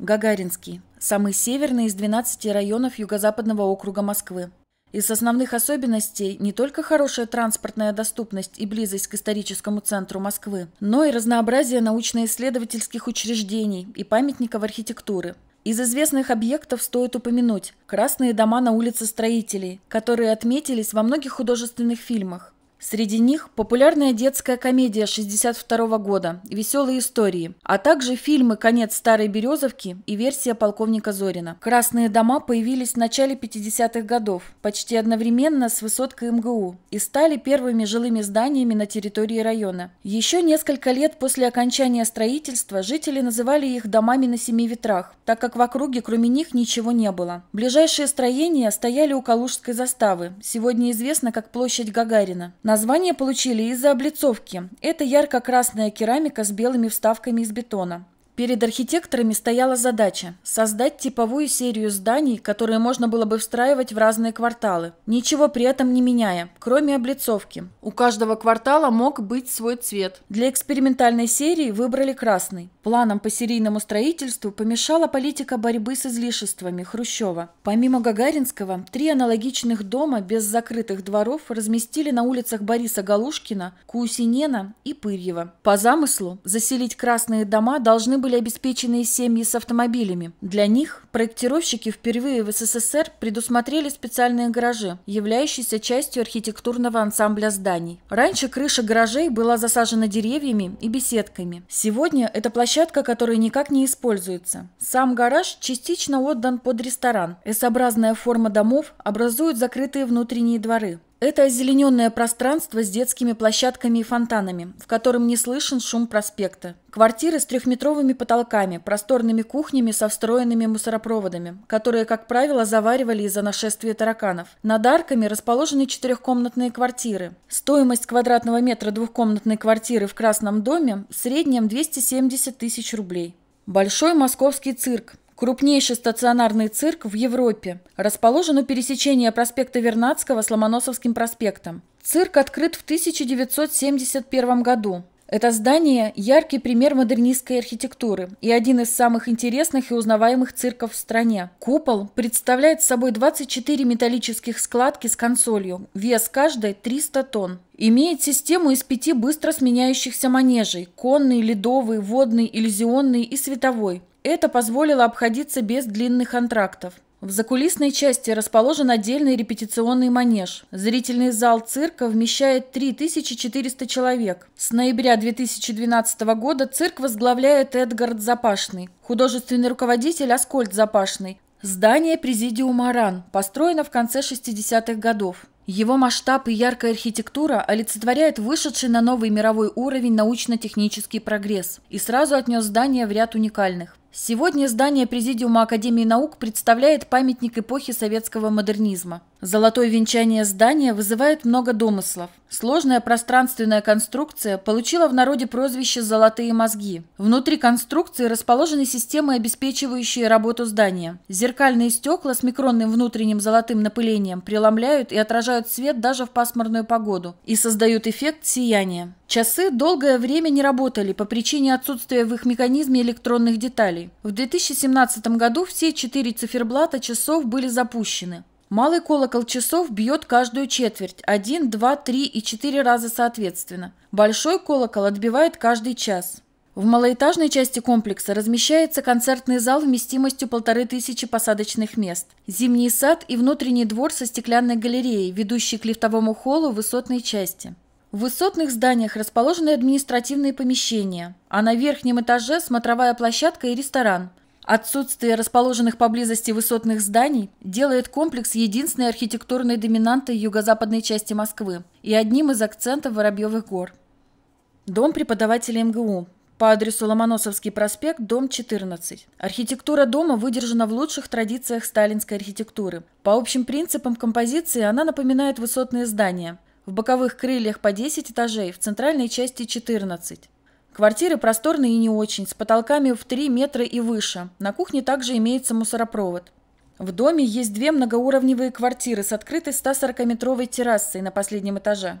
Гагаринский. Самый северный из 12 районов Юго-Западного округа Москвы. Из основных особенностей не только хорошая транспортная доступность и близость к историческому центру Москвы, но и разнообразие научно-исследовательских учреждений и памятников архитектуры. Из известных объектов стоит упомянуть красные дома на улице Строителей, которые отметились во многих художественных фильмах. Среди них популярная детская комедия 62 года «Веселые истории», а также фильмы «Конец старой Березовки» и версия полковника Зорина. Красные дома появились в начале 50-х годов, почти одновременно с высоткой МГУ, и стали первыми жилыми зданиями на территории района. Еще несколько лет после окончания строительства жители называли их домами на семи ветрах, так как в округе кроме них ничего не было. Ближайшие строения стояли у Калужской заставы, сегодня известно как площадь Гагарина. Название получили из-за облицовки. Это ярко-красная керамика с белыми вставками из бетона. Перед архитекторами стояла задача – создать типовую серию зданий, которые можно было бы встраивать в разные кварталы, ничего при этом не меняя, кроме облицовки. У каждого квартала мог быть свой цвет. Для экспериментальной серии выбрали красный. Планам по серийному строительству помешала политика борьбы с излишествами Хрущева. Помимо Гагаринского, три аналогичных дома без закрытых дворов разместили на улицах Бориса Галушкина, Кусинена и Пырьева. По замыслу, заселить красные дома должны были обеспеченные семьи с автомобилями. Для них проектировщики впервые в СССР предусмотрели специальные гаражи, являющиеся частью архитектурного ансамбля зданий. Раньше крыша гаражей была засажена деревьями и беседками. Сегодня это площадка, которая никак не используется. Сам гараж частично отдан под ресторан. S-образная форма домов образует закрытые внутренние дворы. Это озелененное пространство с детскими площадками и фонтанами, в котором не слышен шум проспекта. Квартиры с трехметровыми потолками, просторными кухнями со встроенными мусоропроводами, которые, как правило, заваривали из-за нашествия тараканов. Над арками расположены четырехкомнатные квартиры. Стоимость квадратного метра двухкомнатной квартиры в Красном доме в среднем 270 тысяч рублей. Большой московский цирк, Крупнейший стационарный цирк в Европе. Расположен у пересечения проспекта Вернадского с Ломоносовским проспектом. Цирк открыт в 1971 году. Это здание – яркий пример модернистской архитектуры и один из самых интересных и узнаваемых цирков в стране. Купол представляет собой 24 металлических складки с консолью, вес каждой 300 тонн. Имеет систему из пяти быстро сменяющихся манежей – конный, ледовый, водный, иллюзионный и световой. Это позволило обходиться без длинных антрактов. В закулисной части расположен отдельный репетиционный манеж. Зрительный зал цирка вмещает 3400 человек. С ноября 2012 года цирк возглавляет Эдгард Запашный, художественный руководитель Аскольд Запашный. Здание Президиума РАН построено в конце 60-х годов. Его масштаб и яркая архитектура олицетворяют вышедший на новый мировой уровень научно-технический прогресс и сразу отнес здание в ряд уникальных. Сегодня здание Президиума Академии наук представляет памятник эпохи советского модернизма. Золотое венчание здания вызывает много домыслов. Сложная пространственная конструкция получила в народе прозвище «золотые мозги». Внутри конструкции расположены системы, обеспечивающие работу здания. Зеркальные стекла с микронным внутренним золотым напылением преломляют и отражают свет даже в пасмурную погоду и создают эффект сияния. Часы долгое время не работали по причине отсутствия в их механизме электронных деталей. В 2017 году все четыре циферблата часов были запущены. Малый колокол часов бьет каждую четверть, один, два, три и четыре раза соответственно. Большой колокол отбивает каждый час. В малоэтажной части комплекса размещается концертный зал вместимостью полторы тысячи посадочных мест, зимний сад и внутренний двор со стеклянной галереей, ведущей к лифтовому холлу высотной части. В высотных зданиях расположены административные помещения, а на верхнем этаже смотровая площадка и ресторан, Отсутствие расположенных поблизости высотных зданий делает комплекс единственной архитектурной доминантой юго-западной части Москвы и одним из акцентов Воробьевых гор. Дом преподавателя МГУ. По адресу Ломоносовский проспект, дом 14. Архитектура дома выдержана в лучших традициях сталинской архитектуры. По общим принципам композиции она напоминает высотные здания. В боковых крыльях по 10 этажей, в центральной части 14. Квартиры просторные и не очень, с потолками в 3 метра и выше. На кухне также имеется мусоропровод. В доме есть две многоуровневые квартиры с открытой 140-метровой террасой на последнем этаже.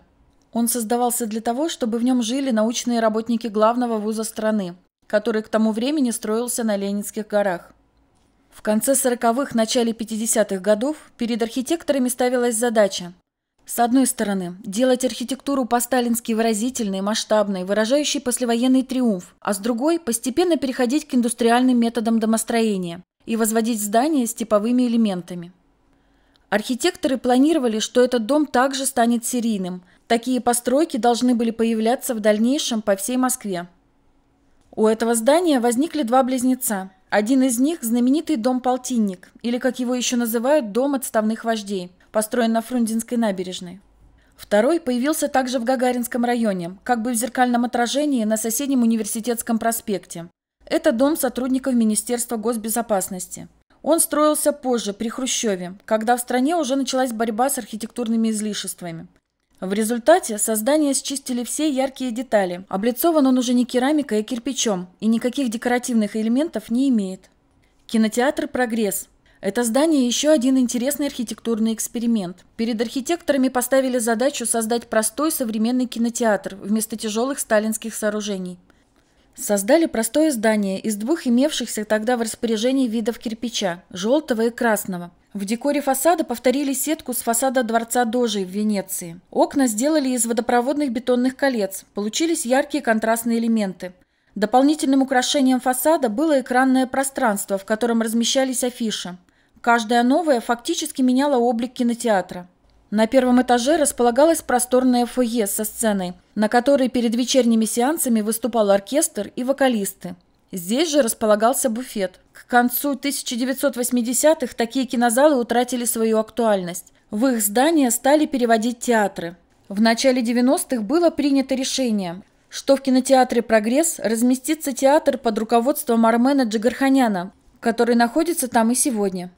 Он создавался для того, чтобы в нем жили научные работники главного вуза страны. который к тому времени строился на Ленинских горах. В конце 40-х, начале 50-х годов перед архитекторами ставилась задача с одной стороны, делать архитектуру по-сталински выразительной, масштабной, выражающей послевоенный триумф, а с другой – постепенно переходить к индустриальным методам домостроения и возводить здания с типовыми элементами. Архитекторы планировали, что этот дом также станет серийным. Такие постройки должны были появляться в дальнейшем по всей Москве. У этого здания возникли два близнеца. Один из них – знаменитый дом-полтинник, или, как его еще называют, дом отставных вождей – построен на Фрунзенской набережной. Второй появился также в Гагаринском районе, как бы в зеркальном отражении на соседнем университетском проспекте. Это дом сотрудников Министерства госбезопасности. Он строился позже, при Хрущеве, когда в стране уже началась борьба с архитектурными излишествами. В результате создание счистили все яркие детали. Облицован он уже не керамикой, а кирпичом, и никаких декоративных элементов не имеет. Кинотеатр «Прогресс» Это здание еще один интересный архитектурный эксперимент. Перед архитекторами поставили задачу создать простой современный кинотеатр вместо тяжелых сталинских сооружений. Создали простое здание из двух имевшихся тогда в распоряжении видов кирпича – желтого и красного. В декоре фасада повторили сетку с фасада Дворца Дожи в Венеции. Окна сделали из водопроводных бетонных колец. Получились яркие контрастные элементы. Дополнительным украшением фасада было экранное пространство, в котором размещались афиши. Каждая новая фактически меняла облик кинотеатра. На первом этаже располагалось просторное фойе со сценой, на которой перед вечерними сеансами выступал оркестр и вокалисты. Здесь же располагался буфет. К концу 1980-х такие кинозалы утратили свою актуальность. В их здания стали переводить театры. В начале 90-х было принято решение, что в кинотеатре «Прогресс» разместится театр под руководством Армена Джигарханяна, который находится там и сегодня.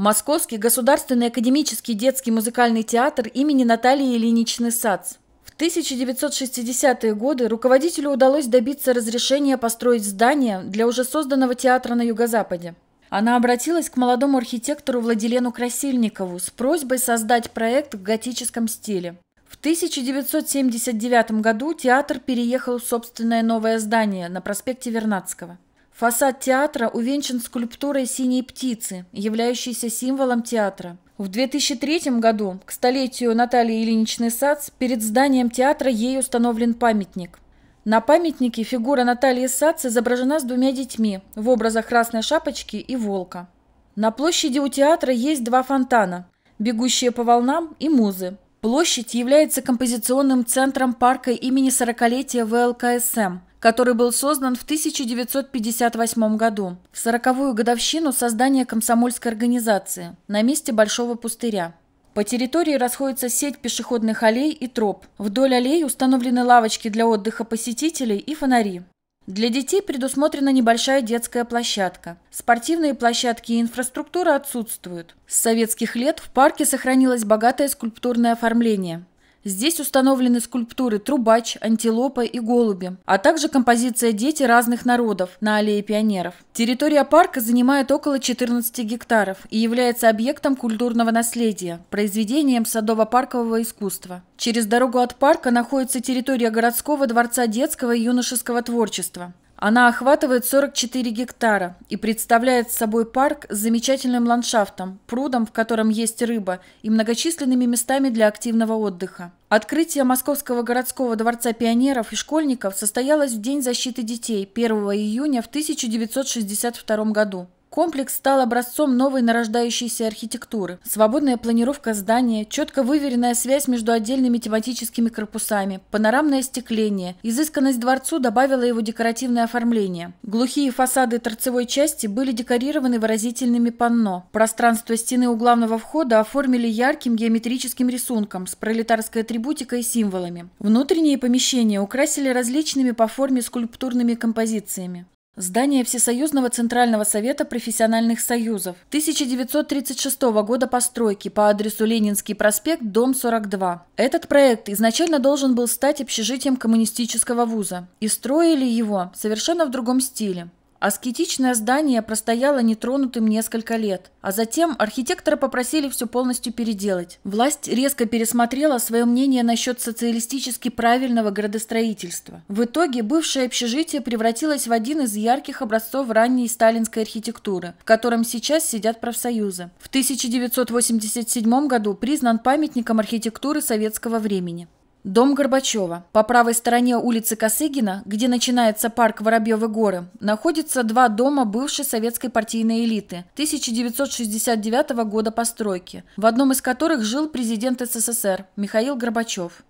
Московский государственный академический детский музыкальный театр имени Натальи Ильиничны Сац. В 1960-е годы руководителю удалось добиться разрешения построить здание для уже созданного театра на Юго-Западе. Она обратилась к молодому архитектору Владилену Красильникову с просьбой создать проект в готическом стиле. В 1979 году театр переехал в собственное новое здание на проспекте Вернадского. Фасад театра увенчан скульптурой синей птицы, являющейся символом театра. В 2003 году, к столетию Натальи Ильиничны Сац, перед зданием театра ей установлен памятник. На памятнике фигура Натальи Сац изображена с двумя детьми в образах красной шапочки и волка. На площади у театра есть два фонтана, бегущие по волнам и музы. Площадь является композиционным центром парка имени 40-летия ВЛКСМ – который был создан в 1958 году, в сороковую годовщину создания комсомольской организации на месте Большого пустыря. По территории расходится сеть пешеходных аллей и троп. Вдоль аллей установлены лавочки для отдыха посетителей и фонари. Для детей предусмотрена небольшая детская площадка. Спортивные площадки и инфраструктура отсутствуют. С советских лет в парке сохранилось богатое скульптурное оформление. Здесь установлены скульптуры трубач, антилопа и голуби, а также композиция «Дети разных народов» на аллее пионеров. Территория парка занимает около 14 гектаров и является объектом культурного наследия, произведением садово-паркового искусства. Через дорогу от парка находится территория городского дворца детского и юношеского творчества. Она охватывает 44 гектара и представляет собой парк с замечательным ландшафтом, прудом, в котором есть рыба, и многочисленными местами для активного отдыха. Открытие Московского городского дворца пионеров и школьников состоялось в День защиты детей 1 июня в 1962 году. Комплекс стал образцом новой нарождающейся архитектуры. Свободная планировка здания, четко выверенная связь между отдельными тематическими корпусами, панорамное остекление, изысканность дворцу добавила его декоративное оформление. Глухие фасады торцевой части были декорированы выразительными панно. Пространство стены у главного входа оформили ярким геометрическим рисунком с пролетарской атрибутикой и символами. Внутренние помещения украсили различными по форме скульптурными композициями. Здание Всесоюзного Центрального Совета профессиональных союзов 1936 года постройки по адресу Ленинский проспект, дом 42. Этот проект изначально должен был стать общежитием коммунистического вуза, и строили его совершенно в другом стиле. Аскетичное здание простояло нетронутым несколько лет, а затем архитектора попросили все полностью переделать. Власть резко пересмотрела свое мнение насчет социалистически правильного градостроительства. В итоге бывшее общежитие превратилось в один из ярких образцов ранней сталинской архитектуры, в котором сейчас сидят профсоюзы. В 1987 году признан памятником архитектуры советского времени. Дом Горбачева. По правой стороне улицы Косыгина, где начинается парк Воробьевы горы, находятся два дома бывшей советской партийной элиты 1969 года постройки, в одном из которых жил президент СССР Михаил Горбачев.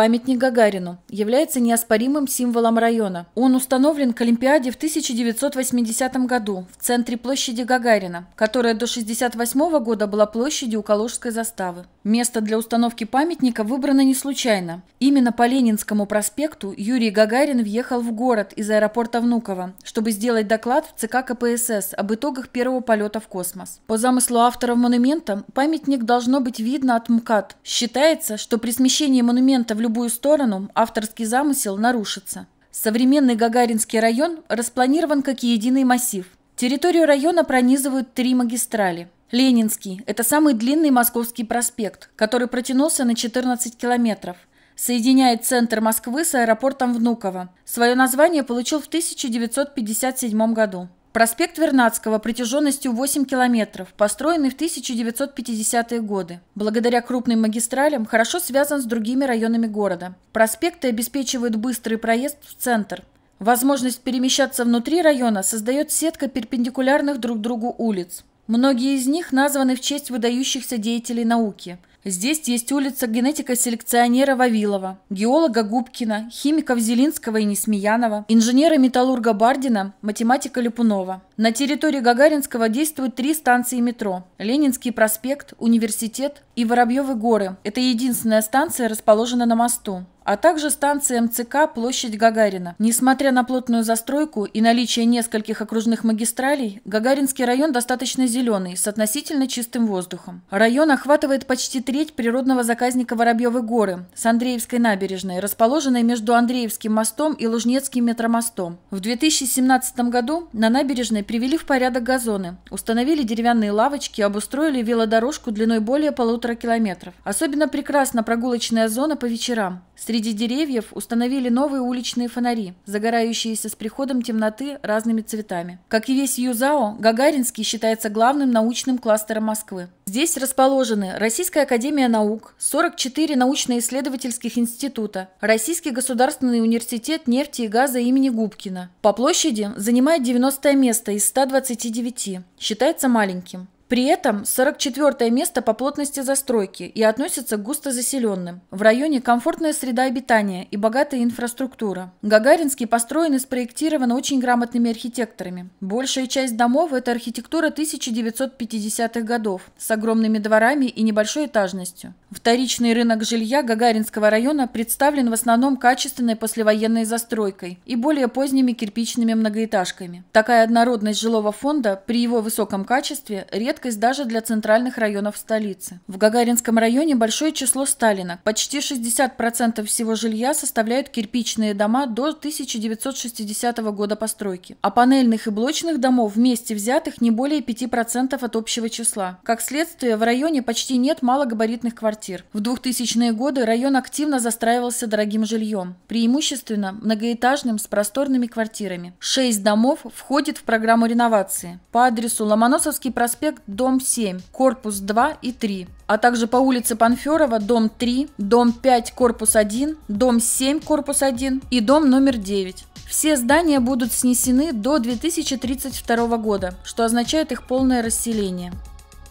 Памятник Гагарину является неоспоримым символом района. Он установлен к Олимпиаде в 1980 году в центре площади Гагарина, которая до 1968 года была площадью у Калужской заставы. Место для установки памятника выбрано не случайно. Именно по Ленинскому проспекту Юрий Гагарин въехал в город из аэропорта Внуково, чтобы сделать доклад в ЦК КПСС об итогах первого полета в космос. По замыслу авторов монумента, памятник должно быть видно от МКАД. Считается, что при смещении монумента в любую сторону авторский замысел нарушится. Современный Гагаринский район распланирован как единый массив. Территорию района пронизывают три магистрали. Ленинский – это самый длинный московский проспект, который протянулся на 14 километров. Соединяет центр Москвы с аэропортом Внуково. Свое название получил в 1957 году. Проспект Вернадского протяженностью 8 километров, построенный в 1950-е годы. Благодаря крупным магистралям хорошо связан с другими районами города. Проспекты обеспечивают быстрый проезд в центр. Возможность перемещаться внутри района создает сетка перпендикулярных друг другу улиц. Многие из них названы в честь выдающихся деятелей науки – Здесь есть улица генетика-селекционера Вавилова, геолога Губкина, химиков Зелинского и Несмеянова, инженера-металлурга Бардина, математика Липунова. На территории Гагаринского действуют три станции метро – Ленинский проспект, Университет и Воробьевы горы. Это единственная станция, расположена на мосту а также станция МЦК «Площадь Гагарина». Несмотря на плотную застройку и наличие нескольких окружных магистралей, Гагаринский район достаточно зеленый, с относительно чистым воздухом. Район охватывает почти треть природного заказника Воробьевы горы с Андреевской набережной, расположенной между Андреевским мостом и Лужнецким метромостом. В 2017 году на набережной привели в порядок газоны, установили деревянные лавочки, обустроили велодорожку длиной более полутора километров. Особенно прекрасна прогулочная зона по вечерам. Среди деревьев установили новые уличные фонари, загорающиеся с приходом темноты разными цветами. Как и весь Юзао, Гагаринский считается главным научным кластером Москвы. Здесь расположены Российская академия наук, 44 научно-исследовательских института, Российский государственный университет нефти и газа имени Губкина. По площади занимает 90 место из 129, считается маленьким. При этом 44 место по плотности застройки и относится к густозаселенным. В районе комфортная среда обитания и богатая инфраструктура. Гагаринский построен и спроектирован очень грамотными архитекторами. Большая часть домов – это архитектура 1950-х годов с огромными дворами и небольшой этажностью. Вторичный рынок жилья Гагаринского района представлен в основном качественной послевоенной застройкой и более поздними кирпичными многоэтажками. Такая однородность жилого фонда при его высоком качестве редко редкость даже для центральных районов столицы. В Гагаринском районе большое число сталинок. Почти 60% всего жилья составляют кирпичные дома до 1960 года постройки. А панельных и блочных домов вместе взятых не более 5% от общего числа. Как следствие, в районе почти нет малогабаритных квартир. В 2000-е годы район активно застраивался дорогим жильем, преимущественно многоэтажным с просторными квартирами. Шесть домов входит в программу реновации. По адресу Ломоносовский проспект, дом 7, корпус 2 и 3, а также по улице Панферова, дом 3, дом 5, корпус 1, дом 7, корпус 1 и дом номер 9. Все здания будут снесены до 2032 года, что означает их полное расселение.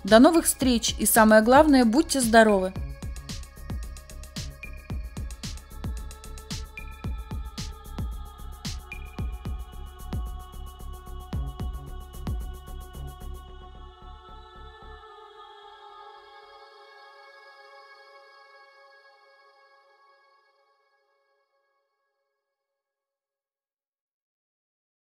До новых встреч и самое главное, будьте здоровы!